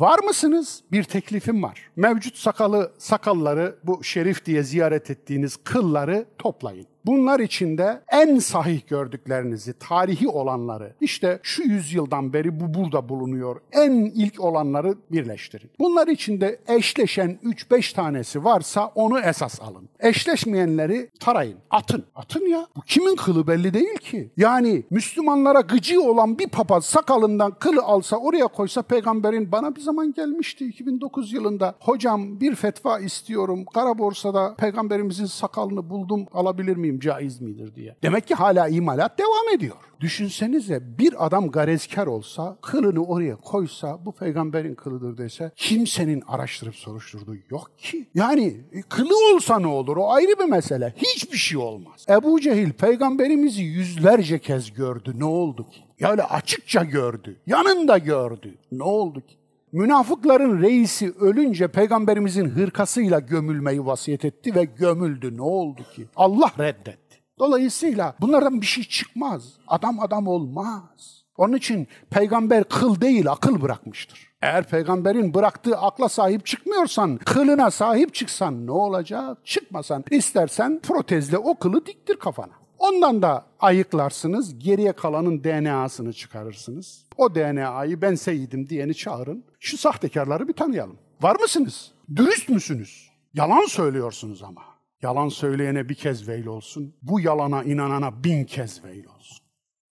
Var mısınız? Bir teklifim var. Mevcut sakalı sakalları bu şerif diye ziyaret ettiğiniz kılları toplayın. Bunlar içinde en sahih gördüklerinizi, tarihi olanları, işte şu yüzyıldan beri bu burada bulunuyor, en ilk olanları birleştirin. Bunlar içinde eşleşen 3-5 tanesi varsa onu esas alın. Eşleşmeyenleri tarayın, atın. Atın ya. Bu kimin kılı belli değil ki. Yani Müslümanlara gıcı olan bir papaz sakalından kılı alsa oraya koysa peygamberin bana bir zaman gelmişti 2009 yılında. Hocam bir fetva istiyorum. Kara borsada peygamberimizin sakalını buldum alabilir miyim? Caiz midir diye. Demek ki hala imalat devam ediyor. Düşünsenize bir adam garezkar olsa, kılını oraya koysa, bu peygamberin kılıdır dese, kimsenin araştırıp soruşturduğu yok ki. Yani e, kılı olsa ne olur? O ayrı bir mesele. Hiçbir şey olmaz. Ebu Cehil peygamberimizi yüzlerce kez gördü. Ne oldu ki? Yani açıkça gördü. Yanında gördü. Ne oldu ki? Münafıkların reisi ölünce peygamberimizin hırkasıyla gömülmeyi vasiyet etti ve gömüldü. Ne oldu ki? Allah reddetti. Dolayısıyla bunlardan bir şey çıkmaz. Adam adam olmaz. Onun için peygamber kıl değil akıl bırakmıştır. Eğer peygamberin bıraktığı akla sahip çıkmıyorsan, kılına sahip çıksan ne olacak? Çıkmasan istersen protezle o kılı diktir kafana. Ondan da ayıklarsınız, geriye kalanın DNA'sını çıkarırsınız. O DNA'yı ben Seyit'im diyeni çağırın. Şu sahtekarları bir tanıyalım. Var mısınız? Dürüst müsünüz? Yalan söylüyorsunuz ama. Yalan söyleyene bir kez veil olsun, bu yalana inanana bin kez veil olsun.